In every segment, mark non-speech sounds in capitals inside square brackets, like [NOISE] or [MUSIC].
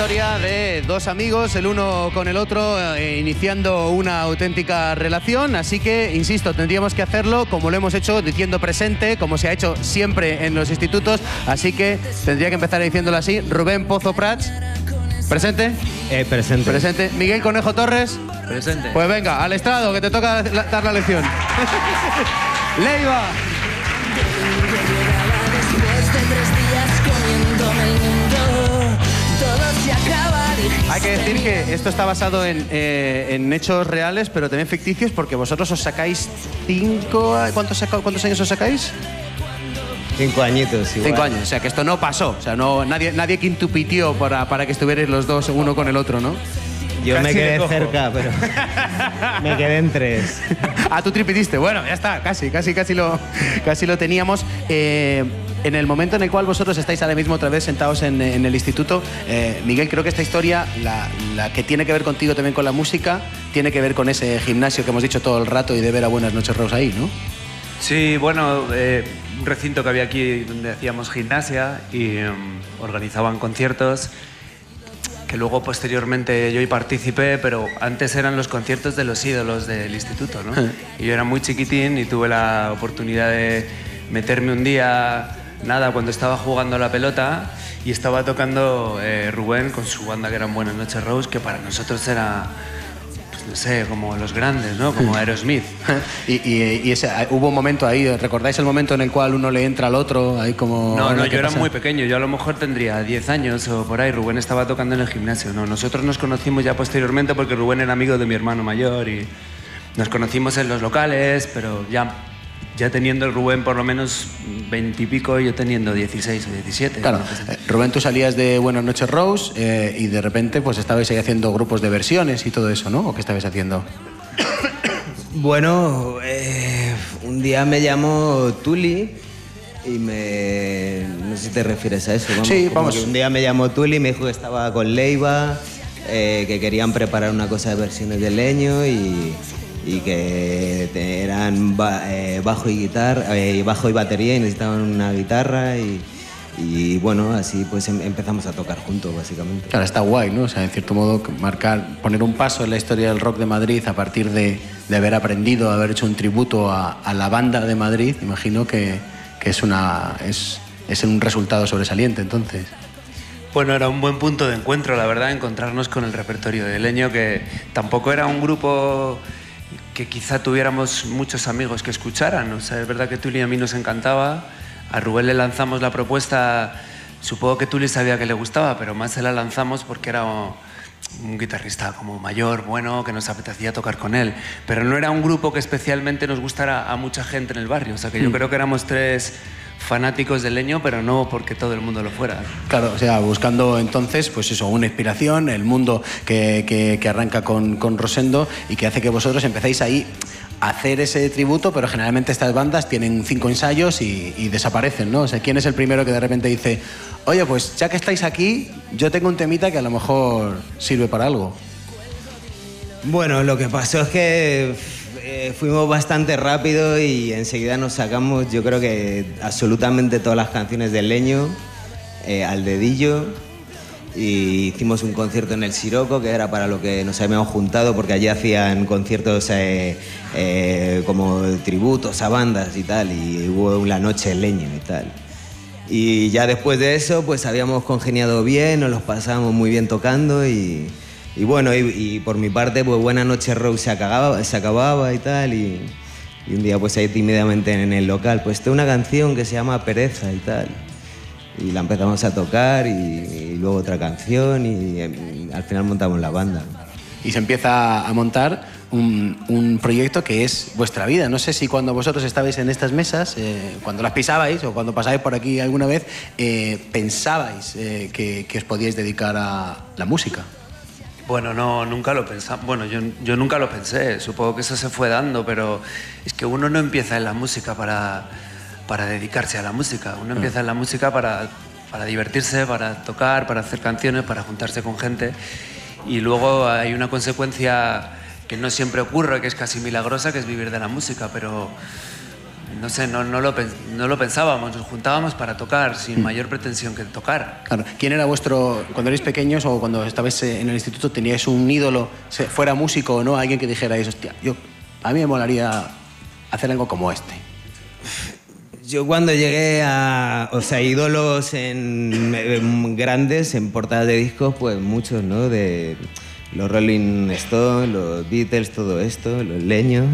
historia de dos amigos, el uno con el otro, eh, iniciando una auténtica relación. Así que, insisto, tendríamos que hacerlo como lo hemos hecho, diciendo presente, como se ha hecho siempre en los institutos. Así que tendría que empezar diciéndolo así. Rubén Pozo Prats, presente. Eh, presente. Presente. Miguel Conejo Torres. Presente. Pues venga, al estrado, que te toca la- dar la lección. [LAUGHS] Leiva. Hay que decir que esto está basado en, eh, en hechos reales, pero también ficticios, porque vosotros os sacáis cinco... ¿Cuántos, saca- cuántos años os sacáis? Cinco añitos, igual. Cinco años. O sea, que esto no pasó. O sea, no, nadie, nadie quintupitió para, para que estuvierais los dos uno con el otro, ¿no? Yo me le quedé cojo. cerca, pero [LAUGHS] me quedé en tres. ah, tú tripitiste. Bueno, ya está. Casi, casi, casi lo, casi lo teníamos. Eh, en el momento en el cual vosotros estáis ahora mismo otra vez sentados en, en el instituto, eh, Miguel, creo que esta historia, la, la que tiene que ver contigo también con la música, tiene que ver con ese gimnasio que hemos dicho todo el rato y de ver a Buenas noches Rose ahí, ¿no? Sí, bueno, eh, un recinto que había aquí donde hacíamos gimnasia y em, organizaban conciertos que luego posteriormente yo participé, pero antes eran los conciertos de los ídolos del instituto, ¿no? Y yo era muy chiquitín y tuve la oportunidad de meterme un día, nada, cuando estaba jugando a la pelota y estaba tocando eh, Rubén con su banda que eran Buenas noches Rose, que para nosotros era, pues no sé, como los grandes, ¿no? Como Aerosmith. [LAUGHS] y y- y ese- hubo un momento ahí, ¿recordáis el momento en el cual uno le entra al otro? Ahí como, No, no, ¿qué yo era pasa? muy pequeño, yo a lo mejor tendría 10 años o por ahí, Rubén estaba tocando en el gimnasio, no, nosotros nos conocimos ya posteriormente porque Rubén era amigo de mi hermano mayor y nos conocimos en los locales, pero ya, ya teniendo el Rubén por lo menos 20 y pico, yo teniendo 16 o 17. Claro, eh, Rubén, tú salías de Buenas noches Rose eh, y de repente pues estabais ahí haciendo grupos de versiones y todo eso, ¿no? ¿O qué estabais haciendo? [COUGHS] Bueno, eh, un día me llamó Tuli y me... No sé si te refieres a eso. Vamos, Sí, vamos. Un día me llamó Tuli y me dijo que estaba con Leiva, eh, que querían preparar una cosa de versiones de leño y, y que eran eh, bajo y guitarra, eh, bajo y batería y necesitaban una guitarra y, y bueno, así pues em- empezamos a tocar juntos básicamente. Claro, está guay, ¿no? O sea, en cierto modo, marcar, poner un paso en la historia del rock de Madrid a partir de, de haber aprendido, haber hecho un tributo a, a la banda de Madrid, imagino que, que es, una, es, es un resultado sobresaliente, entonces. Bueno, era un buen punto de encuentro, la verdad, encontrarnos con el repertorio de Leño, que tampoco era un grupo que quizá tuviéramos muchos amigos que escucharan. O sea, es verdad que Tuli a mí nos encantaba. A Rubén le lanzamos la propuesta, supongo que Tuli sabía que le gustaba, pero más se la lanzamos porque era un guitarrista como mayor, bueno, que nos apetecía tocar con él. Pero no era un grupo que especialmente nos gustara a mucha gente en el barrio. O sea, que yo creo que éramos tres fanáticos del leño, pero no porque todo el mundo lo fuera. Claro, o sea, buscando entonces, pues eso, una inspiración, el mundo que, que- que arranca con, con Rosendo y que hace que vosotros empecéis ahí a hacer ese tributo, pero generalmente estas bandas tienen cinco ensayos y, y desaparecen, ¿no? O sea, ¿quién es el primero que de repente dice, oye, pues ya que estáis aquí, yo tengo un temita que a lo mejor sirve para algo? Bueno, lo que pasó es que eh, fuimos bastante rápido y enseguida nos sacamos, yo creo que absolutamente todas las canciones del leño eh, al dedillo. Y hicimos un concierto en el Siroco, que era para lo que nos habíamos juntado, porque allí hacían conciertos eh, como tributos a bandas y tal, y hubo una noche en leño y tal. Y ya después de eso, pues habíamos congeniado bien, nos los pasábamos muy bien tocando y, y bueno, y, y por mi parte, pues Buena Noche Rose se acababa, se acababa y tal. Y, y un día, pues ahí tímidamente en el local, pues tengo una canción que se llama Pereza y tal. Y la empezamos a tocar y, y luego otra canción y, al final montamos la banda. Y se empieza a montar un, un proyecto que es vuestra vida. No sé si cuando vosotros estabais en estas mesas, eh, cuando las pisabais o cuando pasabais por aquí alguna vez, eh, pensabais eh, que, que os podíais dedicar a la música. Bueno, no, nunca lo pensaba. Bueno, yo, yo nunca lo pensé. Supongo que eso se fue dando, pero es que uno no empieza en la música para, para dedicarse a la música. Uno empieza en la música para, para divertirse, para tocar, para hacer canciones, para juntarse con gente. Y luego hay una consecuencia que no siempre ocurre, que es casi milagrosa, que es vivir de la música. Pero no sé, no, no, lo, pen- no lo pensábamos, nos juntábamos para tocar sin mayor pretensión que tocar. Claro. ¿Quién era vuestro, cuando erais pequeños o cuando estabais eh, en el instituto, teníais un ídolo, fuera músico o no, alguien que dijerais, hostia, yo, a mí me molaría hacer algo como este? Yo cuando llegué a, o sea, ídolos en, en grandes, en portadas de discos, pues muchos, ¿no? De los Rolling Stones, los Beatles, todo esto, los leños.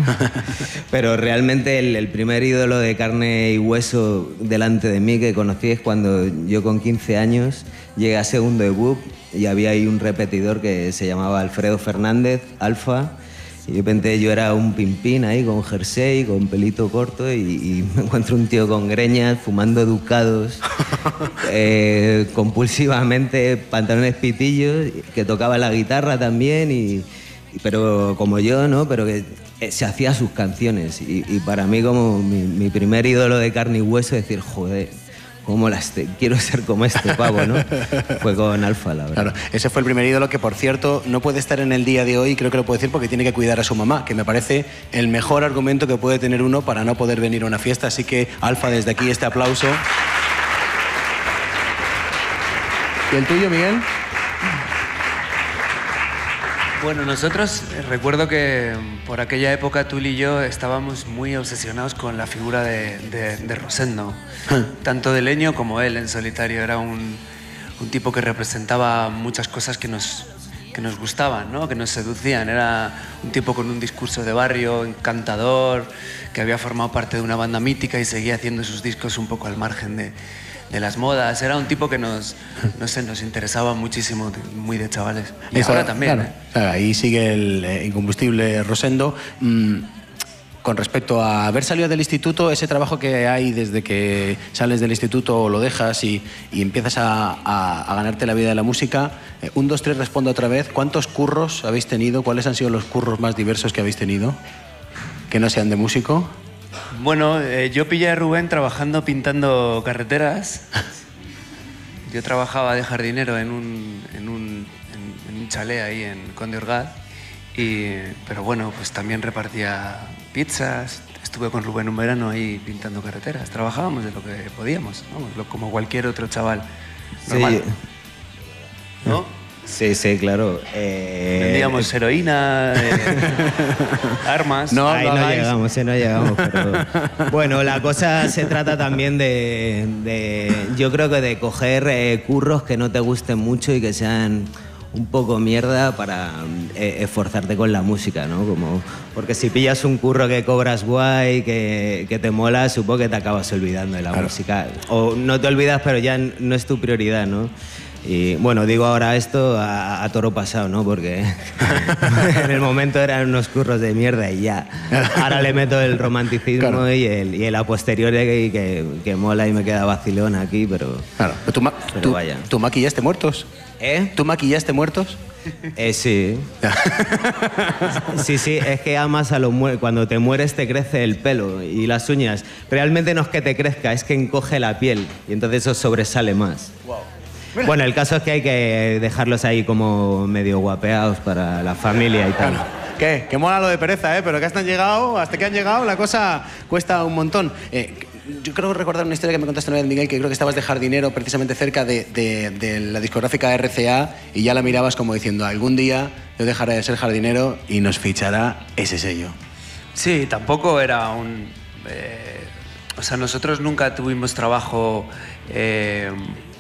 [LAUGHS] Pero realmente el, el primer ídolo de carne y hueso delante de mí que conocí es cuando yo con 15 años llegué a segundo de BUP y había ahí un repetidor que se llamaba Alfredo Fernández, Alfa. Y de repente yo era un pimpín ahí con jersey, con pelito corto y, y [LAUGHS] me encuentro un tío con greñas, fumando ducados, [LAUGHS] eh, compulsivamente, pantalones pitillos, que tocaba la guitarra también, y, y- pero como yo, ¿no? Pero que eh, se hacía sus canciones. Y, y para mí como mi, mi primer ídolo de carne y hueso, decir, joder, cómo las te- quiero ser como este pavo, ¿no? Fue con Alfa, la verdad. Claro, ese fue el primer ídolo que, por cierto, no puede estar en el día de hoy, creo que lo puedo decir porque tiene que cuidar a su mamá, que me parece el mejor argumento que puede tener uno para no poder venir a una fiesta. Así que, Alfa, desde aquí este aplauso. ¿Y el tuyo, Miguel? Bueno, nosotros eh, recuerdo que mm, por aquella época tú y yo estábamos muy obsesionados con la figura de, de- de Rosendo, tanto de Leño como él en solitario. Era un, un tipo que representaba muchas cosas que nos, que nos gustaban, ¿no? que nos seducían. Era un tipo con un discurso de barrio encantador, que había formado parte de una banda mítica y seguía haciendo sus discos un poco al margen de, de las modas. Era un tipo que nos, no sé, nos interesaba muchísimo, muy de chavales. Y Eso, ahora también. claro, ¿eh? claro, ahí sigue el eh, incombustible Rosendo. Mm, con respecto a haber salido del instituto, ese trabajo que hay desde que sales del instituto o lo dejas y, y empiezas a, a- a ganarte la vida de la música, eh, un, dos, tres, respondo otra vez. ¿Cuántos curros habéis tenido? ¿Cuáles han sido los curros más diversos que habéis tenido? Que no sean de músico. Bueno, eh, yo pillé a Rubén trabajando pintando carreteras. Yo trabajaba de jardinero en un, en un, en- en un chalet ahí en Conde Orgaz. Y, pero bueno, pues también repartía pizzas. Estuve con Rubén un verano ahí pintando carreteras. Trabajábamos de lo que podíamos, vamos, lo- como cualquier otro chaval normal. ¿No? Sí, sí, claro. Eh, Vendíamos heroína, eh, [LAUGHS] armas. No, Ahí no llegamos, eh, no llegamos. Pero... [LAUGHS] bueno, la cosa se trata también de, de- yo creo que de coger eh, curros que no te gusten mucho y que sean un poco mierda para eh, esforzarte con la música, ¿no? Como, porque si pillas un curro que cobras guay, que, que te mola, supongo que te acabas olvidando de la música. O no te olvidas, pero ya no es tu prioridad, ¿no? Y bueno, digo ahora esto a, a toro pasado, ¿no? Porque [LAUGHS] en el momento eran unos curros de mierda y ya. Ahora le meto el romanticismo Claro. y, el, y el a posteriori que, que, que mola y me queda vacilón aquí, pero... Claro. Pero ¿Tú, ma- Pero tú- vaya. ¿tú maquillaste muertos? ¿Eh? ¿Tú maquillaste muertos? Eh, sí. Sí, sí, es que amas a los muertos. Cuando te mueres te crece el pelo y las uñas. Realmente no es que te crezca, es que encoge la piel y entonces eso sobresale más. Bueno, el caso es que hay que dejarlos ahí como medio guapeados para la familia y tal. Claro. ¿Qué? Que mola lo de pereza, ¿eh? Pero que hasta han llegado, hasta que han llegado, la cosa cuesta un montón. Eh, yo creo recordar una historia que me contaste una vez, Miguel, que creo que estabas de jardinero precisamente cerca de, de- de la discográfica RCA y ya la mirabas como diciendo, algún día yo dejaré de ser jardinero y nos fichará ese sello. Sí, tampoco era un... eh, o sea, nosotros nunca tuvimos trabajo eh,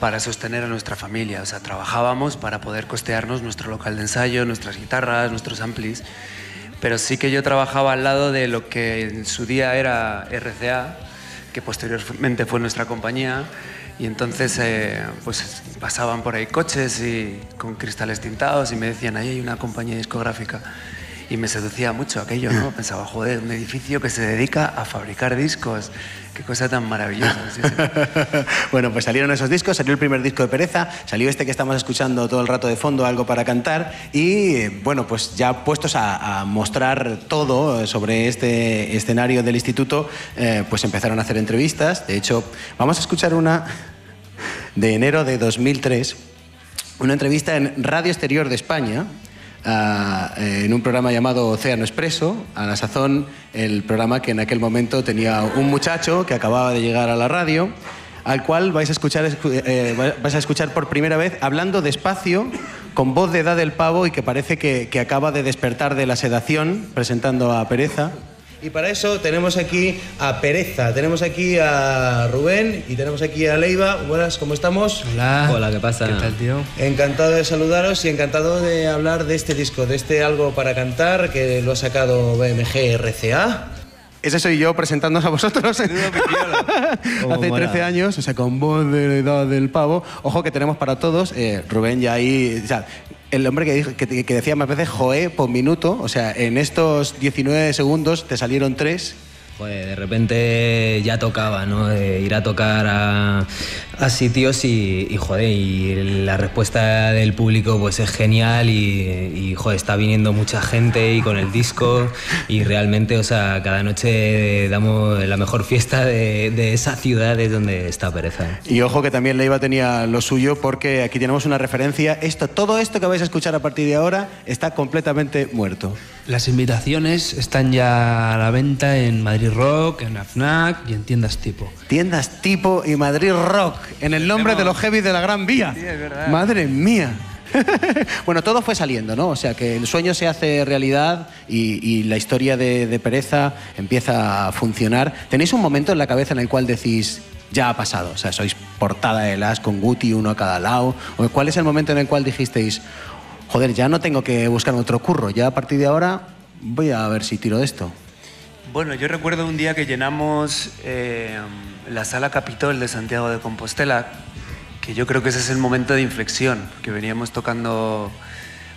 para sostener a nuestra familia. O sea, trabajábamos para poder costearnos nuestro local de ensayo, nuestras guitarras, nuestros amplis. Pero sí que yo trabajaba al lado de lo que en su día era RCA, que posteriormente fue nuestra compañía. Y entonces eh, pues pasaban por ahí coches y con cristales tintados y me decían, ahí hay una compañía discográfica. Y me seducía mucho aquello, ¿no? Pensaba, joder, un edificio que se dedica a fabricar discos. Qué cosa tan maravillosa. sí, sí. [LAUGHS] bueno, pues salieron esos discos, salió el primer disco de Pereza, salió este que estamos escuchando todo el rato de fondo, algo para cantar, y bueno, pues ya puestos a, a mostrar todo sobre este escenario del instituto, eh, pues empezaron a hacer entrevistas. De hecho, vamos a escuchar una de enero de 2003, una entrevista en Radio Exterior de España, ah, en un programa llamado Océano Expreso, a la sazón, el programa que en aquel momento tenía un muchacho que acababa de llegar a la radio, al cual vais a escuchar, escu- eh, vais a escuchar por primera vez hablando despacio, con voz de edad del pavo y que parece que, que acaba de despertar de la sedación, presentando a Pereza. Y para eso tenemos aquí a Pereza, tenemos aquí a Rubén y tenemos aquí a Leiva. Buenas, ¿cómo estamos? Hola. Hola, ¿qué pasa? ¿Qué tal, tío? Encantado de saludaros y encantado de hablar de este disco, de este Algo para Cantar que lo ha sacado BMG RCA. Ese soy yo presentándoos a vosotros [LAUGHS] hace mola. 13 años, o sea, con voz de la edad del pavo. Ojo que tenemos para todos, eh, Rubén ya ahí, o sea, el hombre que, dijo- que, decía más veces joe por minuto, o sea, en estos 19 segundos te salieron tres. Joder, de repente ya tocaba, ¿no? De ir a tocar a, a sitios y, y, joder, y la respuesta del público pues es genial y, y, joder, está viniendo mucha gente y con el disco y realmente, o sea, cada noche damos la mejor fiesta de, de esa ciudad es donde está Pereza. Y ojo que también Leiva tenía lo suyo porque aquí tenemos una referencia. Esto, todo esto que vais a escuchar a partir de ahora está completamente muerto. Las invitaciones están ya a la venta en Madrid Rock, en AFNAC y en tiendas tipo. Tiendas tipo y Madrid Rock, en el nombre de los heavy de la Gran Vía. Sí, es verdad. Madre mía. [LAUGHS] bueno, todo fue saliendo, ¿no? O sea, que el sueño se hace realidad y, y la historia de, de Pereza empieza a funcionar. ¿Tenéis un momento en la cabeza en el cual decís, ya ha pasado? O sea, sois portada de las con Guti, uno a cada lado. ¿O ¿Cuál es el momento en el cual dijisteis, joder, ya no tengo que buscar otro curro, ya a partir de ahora voy a ver si tiro de esto? Bueno, yo recuerdo un día que llenamos eh, la sala Capitol de Santiago de Compostela, que yo creo que ese es el momento de inflexión, que veníamos tocando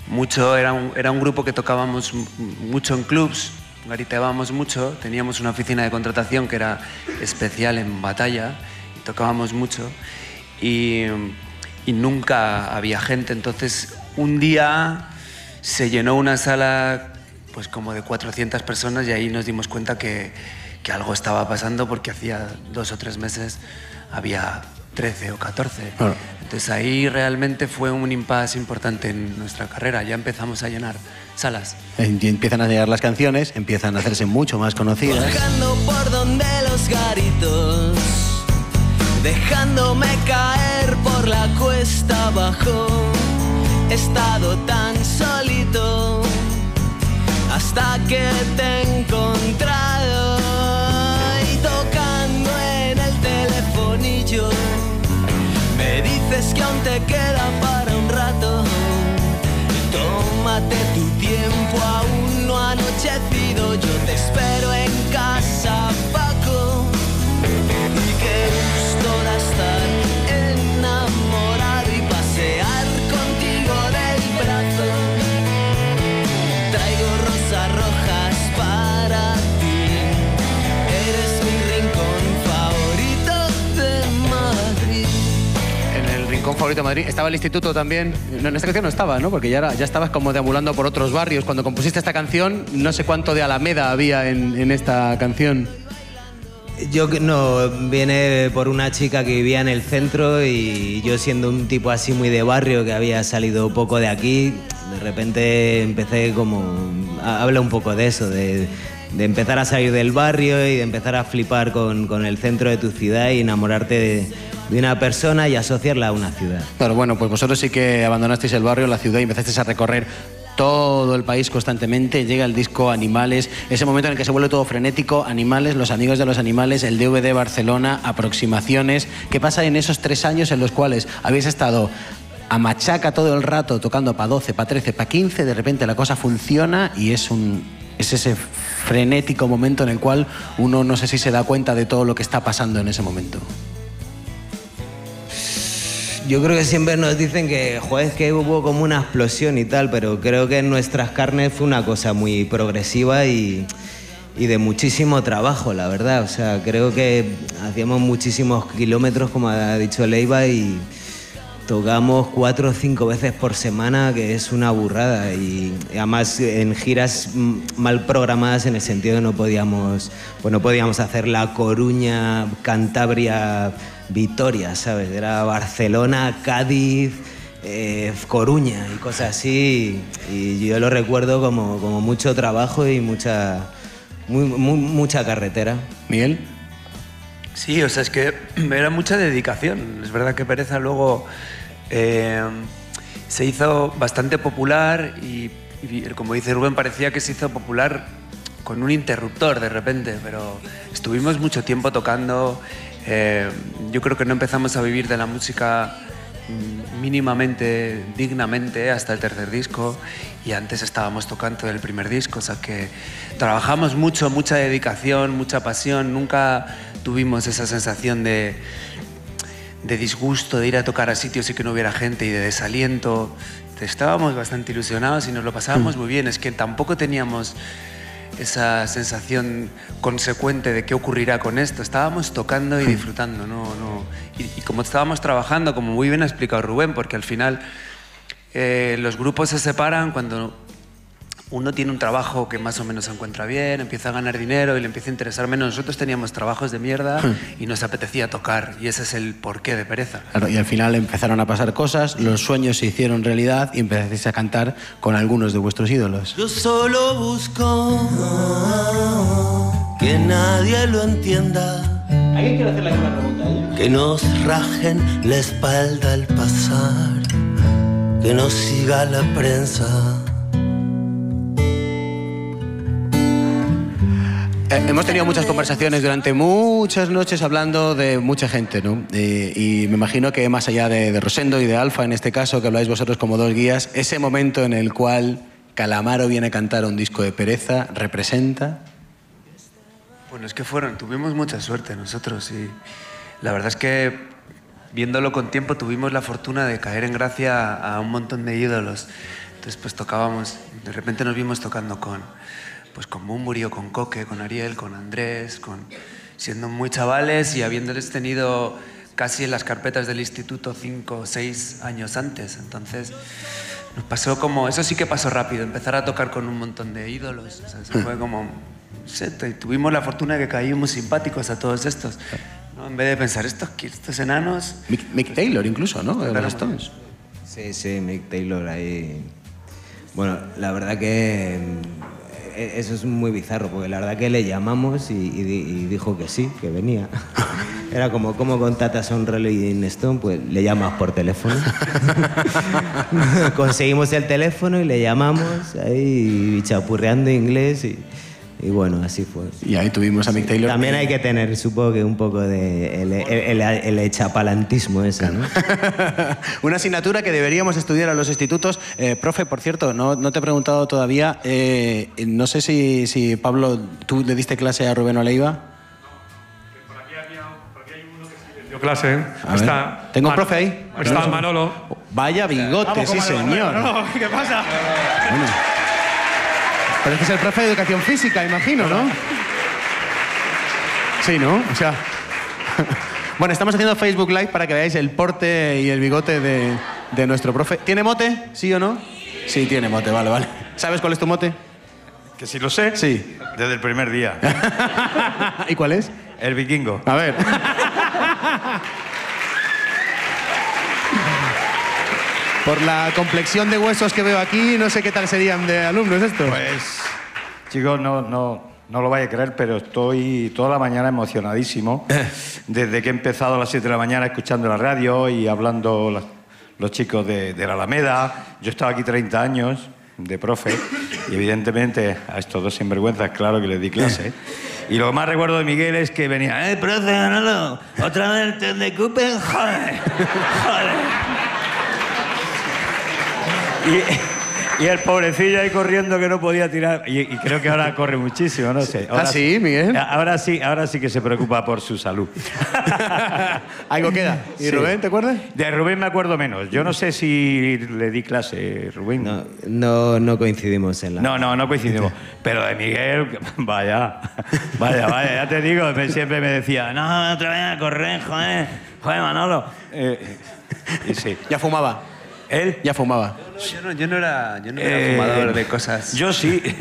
mucho, era un, era un grupo que tocábamos mucho en clubs, gariteábamos mucho, teníamos una oficina de contratación que era especial en batalla, tocábamos mucho, y, y nunca había gente, entonces un día se llenó una sala pues como de 400 personas y ahí nos dimos cuenta que, que algo estaba pasando porque hacía dos o tres meses había 13 o 14. Claro. Entonces ahí realmente fue un impasse importante en nuestra carrera. Ya empezamos a llenar salas. Y empiezan a llegar las canciones, empiezan a hacerse mucho más conocidas. Bajando por donde los garitos, dejándome caer por la cuesta abajo. He estado tan solito hasta que te he te queda estaba el instituto también. En esta canción no estaba, ¿no? Porque ya, ya estabas como deambulando por otros barrios. Cuando compusiste esta canción, no sé cuánto de Alameda había en, en esta canción. Yo no, viene por una chica que vivía en el centro y yo siendo un tipo así muy de barrio que había salido poco de aquí, de repente empecé como... ha- Habla un poco de eso, de, de empezar a salir del barrio y de empezar a flipar con, con el centro de tu ciudad y enamorarte de, de una persona y asociarla a una ciudad. Claro, bueno, pues vosotros sí que abandonasteis el barrio, la ciudad y empezasteis a recorrer todo el país constantemente. Llega el disco Animales, ese momento en el que se vuelve todo frenético. Animales, los amigos de los animales, el DVD Barcelona, aproximaciones. ¿Qué pasa en esos tres años en los cuales habéis estado a machaca todo el rato tocando para 12, para 13, para 15? De repente la cosa funciona y es un. Es ese frenético momento en el cual uno no sé si se da cuenta de todo lo que está pasando en ese momento. Yo creo que siempre nos dicen que, joder, que hubo como una explosión y tal, pero creo que en nuestras carnes fue una cosa muy progresiva y, de muchísimo trabajo, la verdad. O sea, creo que hacíamos muchísimos kilómetros, como ha dicho Leiva, y tocamos cuatro o cinco veces por semana, que es una burrada. Y además en giras mal programadas en el sentido de no podíamos, pues no podíamos hacer La Coruña, Cantabria, Vitoria, ¿sabes? Era Barcelona, Cádiz eh, Coruña y cosas así. Y yo lo recuerdo como, como mucho trabajo y mucha, muy- muy- mucha carretera. Miguel. Sí, o sea, es que [CLEARS THROAT] era mucha dedicación. Es verdad que Pereza luego eh, se hizo bastante popular y, y, como dice Rubén, parecía que se hizo popular con un interruptor de repente, pero estuvimos mucho tiempo tocando. Eh, yo creo que no empezamos a vivir de la música mm, mínimamente, dignamente hasta el tercer disco. Y antes estábamos tocando el primer disco, o sea que trabajamos mucho, mucha dedicación, mucha pasión, nunca tuvimos esa sensación de, de disgusto de ir a tocar a sitios y que no hubiera gente y de desaliento. Estábamos bastante ilusionados y nos lo pasábamos muy bien, es que tampoco teníamos esa sensación consecuente de qué ocurrirá con esto. Estábamos tocando y disfrutando, no, no. Y, y como estábamos trabajando, como muy bien ha explicado Rubén, porque al final eh, los grupos se separan cuando uno tiene un trabajo que más o menos se encuentra bien, empieza a ganar dinero y le empieza a interesar menos. Nosotros teníamos trabajos de mierda y nos apetecía tocar y ese es el porqué de pereza. Claro, y al final empezaron a pasar cosas, los sueños se hicieron realidad y empezasteis a cantar con algunos de vuestros ídolos. Yo solo busco que nadie lo entienda. ¿Alguien quiere hacerle alguna pregunta a ella? Que nos rajen la espalda al pasar, que nos siga la prensa. Eh, hemos tenido muchas conversaciones durante muchas noches hablando de mucha gente, ¿no? Eh, y me imagino que más allá de, de Rosendo y de Alfa, en este caso, que habláis vosotros como dos guías, ese momento en el cual Calamaro viene a cantar un disco de pereza representa. Bueno, es que fueron, tuvimos mucha suerte nosotros y la verdad es que viéndolo con tiempo tuvimos la fortuna de caer en gracia a un montón de ídolos. Entonces pues tocábamos, de repente nos vimos tocando con, pues con Bumburi o con Coque, con Ariel, con Andrés, con, siendo muy chavales y habiéndoles tenido casi en las carpetas del instituto cinco o seis años antes. Entonces nos pasó como, eso sí que pasó rápido, empezar a tocar con un montón de ídolos. O sea, eso fue [CLEARS THROAT] como, no sé, tuvimos la fortuna de que caímos simpáticos a todos estos. ¿no? En vez de pensar, estos, estos enanos, Mick, Mick Taylor incluso, ¿no? De los. Stones. Sí, sí, Mick Taylor ahí. Bueno, la verdad que eso es muy bizarro, porque la verdad que le llamamos y, y di- y dijo que sí, que venía. [LAUGHS] Era como, ¿cómo contratas a un Rolling Stone? Pues le llamas por teléfono. [LAUGHS] [LAUGHS] Conseguimos el teléfono y le llamamos ahí chapurreando inglés y, y bueno, así fue. Y ahí tuvimos a Mick Taylor. También hay que tener, supongo que un poco de el, el, el- el echapalantismo ese, ¿no? [LAUGHS] Una asignatura que deberíamos estudiar a los institutos. Eh, profe, por cierto, no, no te he preguntado todavía, eh, no sé si, si, Pablo, tú le diste clase a Rubén Oleiva. Dio clase. A ver. Está Tengo un profe ahí. Está Manolo. Vaya bigote, sí señor. Manolo, ¿Qué pasa? Bueno. Pero es que es el profe de educación física, imagino, ¿no? Sí, ¿no? O sea. [LAUGHS] Bueno, estamos haciendo Facebook Live para que veáis el porte y el bigote de, de nuestro profe. ¿Tiene mote? ¿Sí o no? Sí, tiene mote, vale, vale. ¿Sabes cuál es tu mote? Que si lo sé, Sí. desde el primer día. [LAUGHS] ¿Y cuál es? El vikingo. A ver. [LAUGHS] Por la complexión de huesos que veo aquí, no sé qué tal serían de alumnos estos. Pues, chicos, no, no, no lo vais a creer, pero estoy toda la mañana emocionadísimo. [LAUGHS] Desde que he empezado a las 7 de la mañana escuchando la radio y hablando las- los chicos de, de la Alameda. Yo estaba aquí 30 años de profe y evidentemente a estos dos sinvergüenzas, claro que les di clase. [LAUGHS] Y lo que más recuerdo de Miguel es que venía, ¡eh, profe, Manolo! ¿Otra vez el tren de Cooper? ¡Joder! ¡Joder! Y, y el pobrecillo ahí corriendo que no podía tirar. Y, y creo que ahora corre muchísimo, no sé. Ahora ¿Ah, sí, Miguel? Ahora sí, ahora sí que se preocupa por su salud. [LAUGHS] Algo queda. ¿Y Sí. Rubén, te acuerdas? De Rubén me acuerdo menos. Yo no sé si le di clase, Rubén. No, no, no coincidimos en la... No, no, no coincidimos. Pero de Miguel, [LAUGHS] vaya, vaya, vaya, ya te digo, me- siempre me decía, no, otra vez a correr, joder, joder, Manolo. Eh, y sí. Ya fumaba. ¿Él? Ya fumaba. Yo no, yo no era, yo no era Eh, fumador de cosas. Yo sí. [LAUGHS]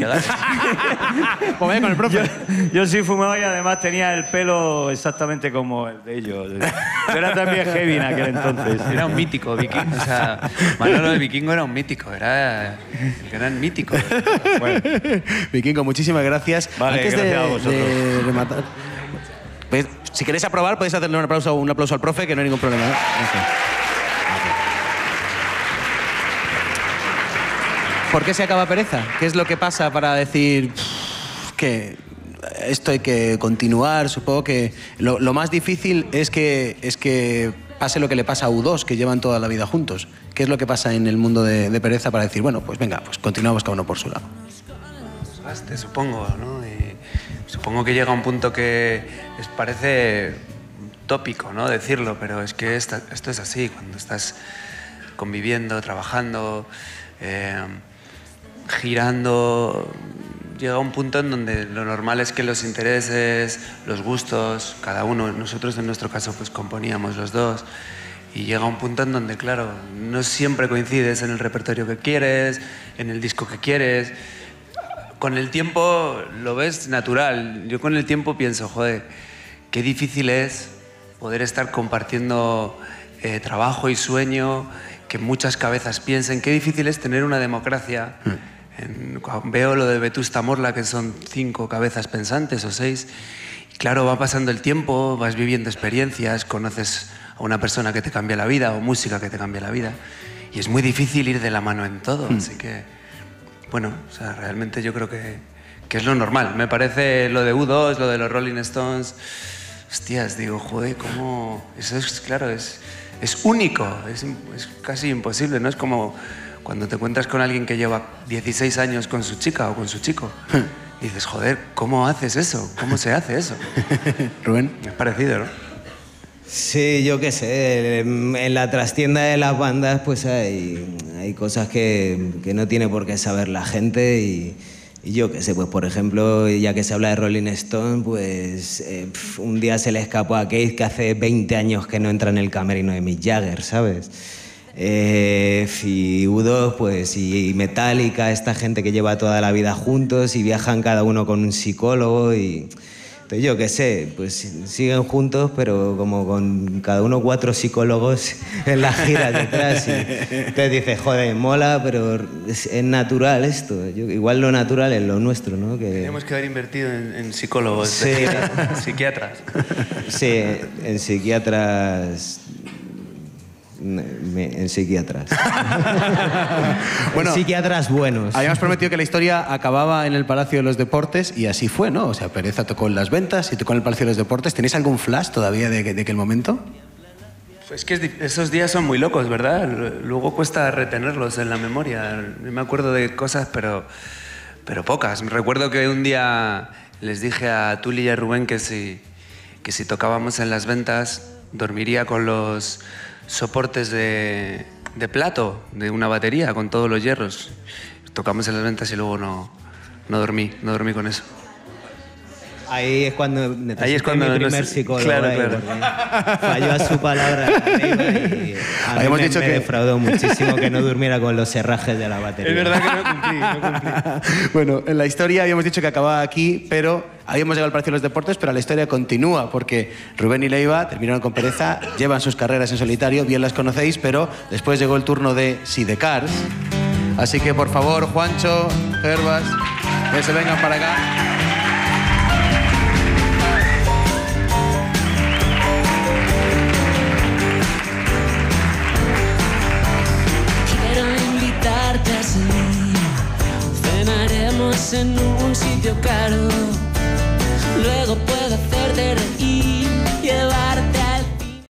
Pues vaya [LAUGHS] con el profe. Yo, yo sí fumaba y además tenía el pelo exactamente como el de ellos. Yo era también heavy en aquel entonces. Era un mítico, vikingo. O sea, Manolo de Vikingo era un mítico, era el gran mítico. Bueno, Vikingo, muchísimas gracias. Vale, Antes de, gracias a vosotros. de rematar. pues, si queréis aprobar, podéis hacerle un aplauso, un aplauso al profe, que no hay ningún problema. ¿eh? Gracias. ¿Por qué se acaba pereza? ¿Qué es lo que pasa para decir "Pff, que esto hay que continuar? Supongo que lo, más difícil es que, es que pase lo que le pasa a U2, que llevan toda la vida juntos. ¿Qué es lo que pasa en el mundo de, pereza para decir, bueno, pues venga, pues continuamos cada uno por su lado? Desgaste, supongo, ¿no? Supongo que llega un punto que les parece tópico, ¿no? Decirlo, pero es que esto es así, cuando estás conviviendo, trabajando, eh, girando, llega un punto en donde lo normal es que los intereses, los gustos, cada uno, nosotros en nuestro caso pues componíamos los dos, y llega un punto en donde, claro, no siempre coincides en el repertorio que quieres, en el disco que quieres, con el tiempo lo ves natural. Yo con el tiempo pienso, joder, qué difícil es poder estar compartiendo eh, trabajo y sueño, que muchas cabezas piensen, qué difícil es tener una democracia. En- veo lo de Vetusta Morla, que son cinco cabezas pensantes o seis, claro, va pasando el tiempo, vas viviendo experiencias, conoces a una persona que te cambia la vida o música que te cambia la vida. Y es muy difícil ir de la mano en todo, así que... Bueno, o sea, realmente yo creo que, que es lo normal. Me parece lo de U2, lo de los Rolling Stones. Hostias, digo, joder, ¿cómo...? Eso es, claro, es, es único, es, es casi imposible, ¿no? Es como cuando te encuentras con alguien que lleva 16 años con su chica o con su chico. [LAUGHS] Dices, joder, ¿cómo haces eso? ¿Cómo se hace eso? [LAUGHS] Rubén. Es parecido, ¿no? Sí, yo qué sé. En la trastienda de las bandas, pues hay, hay cosas que, que no tiene por qué saber la gente y, y yo qué sé, pues por ejemplo, ya que se habla de Rolling Stone, pues eh, pf, un día se le escapó a Keith que hace 20 años que no entra en el camerino de Mick Jagger, ¿sabes? Eh, y U2, pues, y Metallica, esta gente que lleva toda la vida juntos y viajan cada uno con un psicólogo y... Entonces, yo qué sé, pues siguen juntos, pero como con cada uno cuatro psicólogos [LAUGHS] en la gira detrás. Y entonces dices, joder, mola, pero es, es natural esto. Yo- igual lo natural es lo nuestro, ¿no? Que, Tenemos que haber invertido en, en psicólogos, Sí. [LAUGHS] psiquiatras. sí, en psiquiatras... me- En psiquiatras. [LAUGHS] Bueno, En psiquiatras buenos. Habíamos prometido que la historia acababa en el Palacio de los Deportes y así fue, ¿no? O sea, Pereza tocó en las ventas y tocó en el Palacio de los Deportes. ¿Tenéis algún flash todavía de, de aquel momento? Pues que es dif- esos días son muy locos, ¿verdad? Luego cuesta retenerlos en la memoria. Yo me acuerdo de cosas, pero, pero pocas. Recuerdo que un día les dije a Tuli y a Rubén que si, que si tocábamos en las ventas, dormiría con los soportes de, de plato de una batería, con todos los hierros. Tocamos en las ventas y luego no, no dormí, no dormí con eso. Ahí es cuando necesité Ahí es cuando mi no primer sé- psicólogo. claro, claro. Falló a su palabra. y a mí me, dicho me que- defraudó muchísimo que no durmiera con los herrajes de la batería. que no cumplí, no cumplí. [LAUGHS] bueno, en la historia habíamos dicho que acababa aquí, pero habíamos llegado al Palacio de los Deportes, pero la historia continúa, porque Rubén y Leiva terminaron con pereza, llevan sus carreras en solitario, bien las conocéis, pero después llegó el turno de Sidecars. Así que, por favor, Juancho, Herbas, que se vengan para acá. así. Cenaremos en un sitio caro, luego puedo hacerte reír.